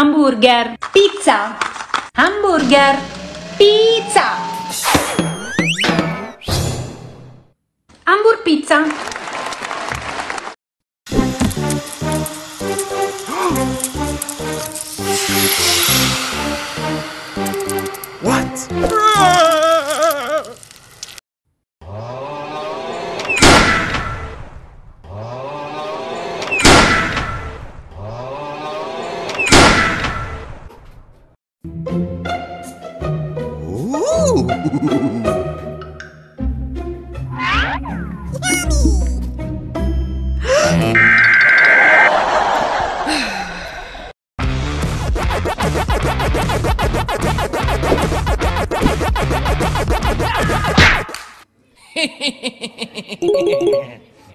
hamburger, pizza, hamburger, pizza. Hamburg pizza.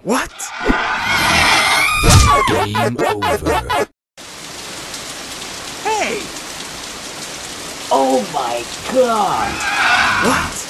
What? Game over. Hey! Oh my god! What?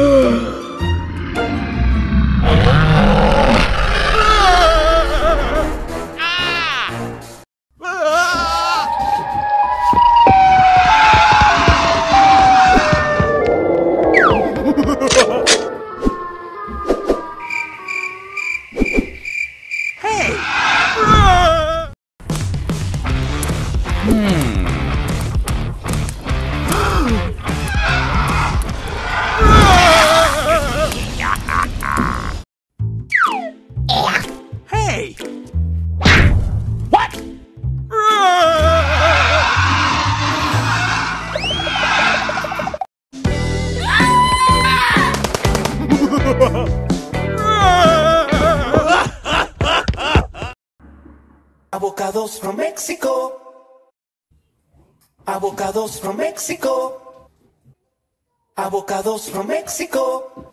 Hey! Avocados from Mexico. Avocados from Mexico. Avocados from Mexico.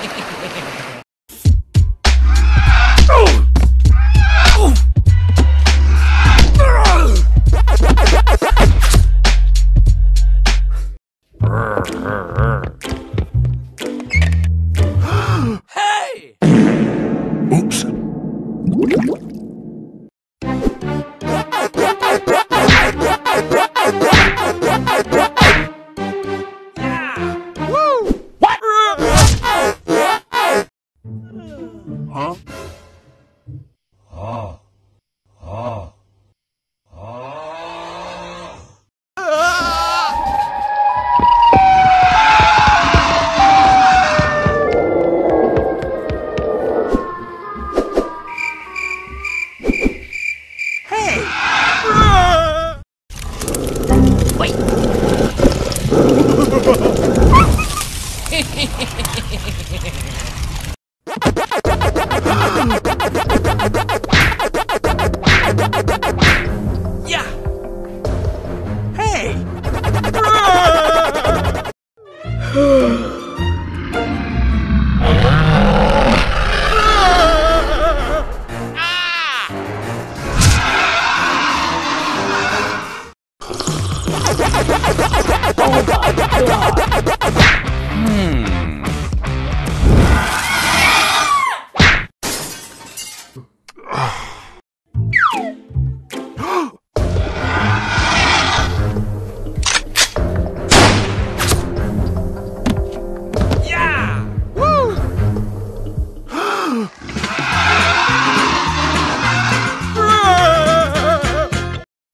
Hmm.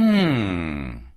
Hmm.